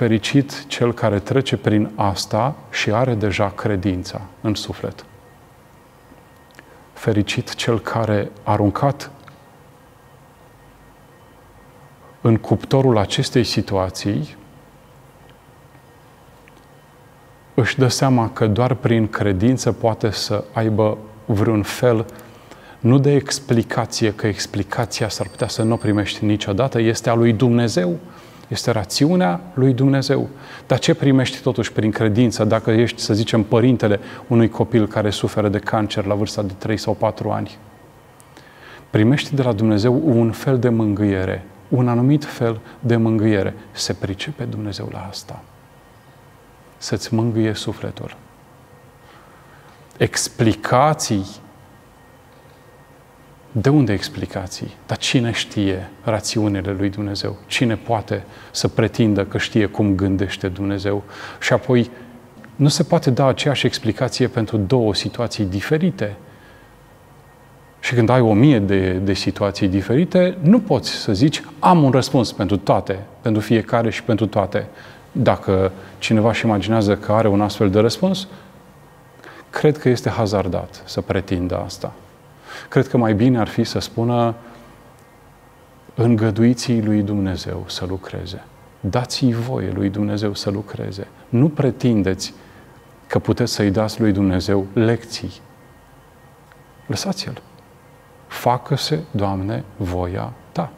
Fericit cel care trece prin asta și are deja credința în suflet. Fericit cel care a aruncat în cuptorul acestei situații își dă seama că doar prin credință poate să aibă vreun fel, nu de explicație, că explicația s-ar putea să nu o primești niciodată, este a lui Dumnezeu, este rațiunea lui Dumnezeu. Dar ce primești totuși prin credință dacă ești, să zicem, părintele unui copil care suferă de cancer la vârsta de 3 sau 4 ani? Primești de la Dumnezeu un fel de mângâiere, un anumit fel de mângâiere. Se pricepe Dumnezeu la asta să-ți mângâie sufletul. Explicații. De unde explicații? Dar cine știe rațiunile lui Dumnezeu? Cine poate să pretindă că știe cum gândește Dumnezeu? Și apoi, nu se poate da aceeași explicație pentru două situații diferite. Și când ai o mie de, de situații diferite, nu poți să zici, am un răspuns pentru toate, pentru fiecare și pentru toate. Dacă cineva își imaginează că are un astfel de răspuns, cred că este hazardat să pretindă asta. Cred că mai bine ar fi să spună îngăduiții lui Dumnezeu să lucreze. Dați-i voie lui Dumnezeu să lucreze. Nu pretindeți că puteți să-i dați lui Dumnezeu lecții. Lăsați-l. Facă-se, Doamne, voia Ta.